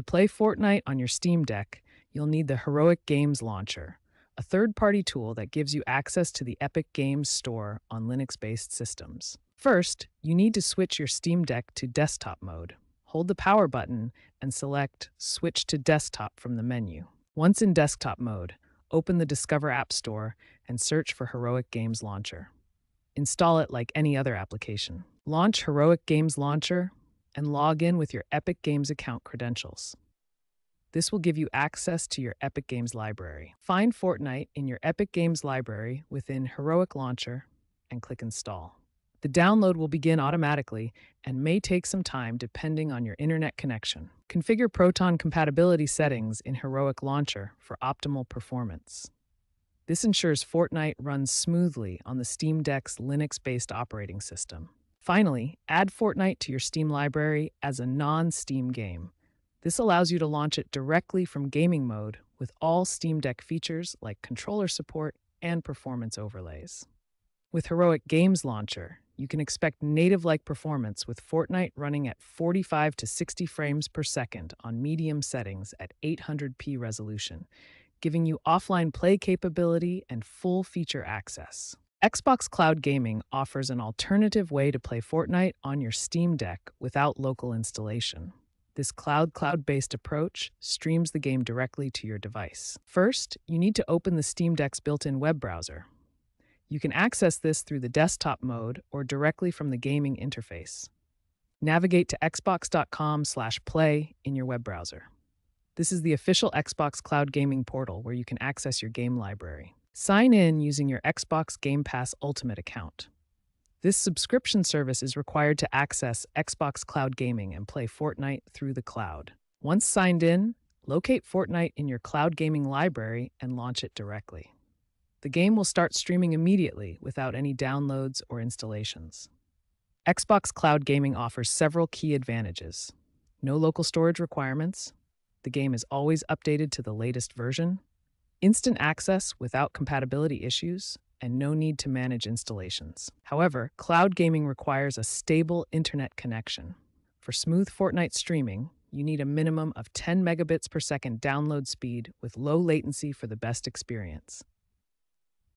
To play Fortnite on your Steam Deck, you'll need the Heroic Games Launcher, a third party tool that gives you access to the Epic Games Store on Linux based systems. First, you need to switch your Steam Deck to desktop mode. Hold the power button and select Switch to Desktop from the menu. Once in desktop mode, open the Discover App Store and search for Heroic Games Launcher. Install it like any other application. Launch Heroic Games Launcher and log in with your Epic Games account credentials. This will give you access to your Epic Games library. Find Fortnite in your Epic Games library within Heroic Launcher and click Install. The download will begin automatically and may take some time depending on your internet connection. Configure Proton compatibility settings in Heroic Launcher for optimal performance. This ensures Fortnite runs smoothly on the Steam Deck's Linux based operating system. Finally, add Fortnite to your Steam library as a non Steam game. This allows you to launch it directly from gaming mode with all Steam Deck features like controller support and performance overlays. With Heroic Games Launcher, you can expect native like performance with Fortnite running at 45 to 60 frames per second on medium settings at 800p resolution, giving you offline play capability and full feature access. Xbox Cloud Gaming offers an alternative way to play Fortnite on your Steam Deck without local installation. This cloud cloud based approach streams the game directly to your device. First, you need to open the Steam Deck's built in web browser. You can access this through the desktop mode or directly from the gaming interface. Navigate to xbox.com/play in your web browser. This is the official Xbox Cloud Gaming portal where you can access your game library. Sign in using your Xbox Game Pass Ultimate account. This subscription service is required to access Xbox Cloud Gaming and play Fortnite through the cloud. Once signed in, locate Fortnite in your cloud gaming library and launch it directly. The game will start streaming immediately without any downloads or installations. Xbox Cloud Gaming offers several key advantages no local storage requirements, the game is always updated to the latest version, instant access without compatibility issues, and no need to manage installations. However, cloud gaming requires a stable internet connection. For smooth Fortnite streaming, you need a minimum of 10 megabits per second download speed with low latency for the best experience.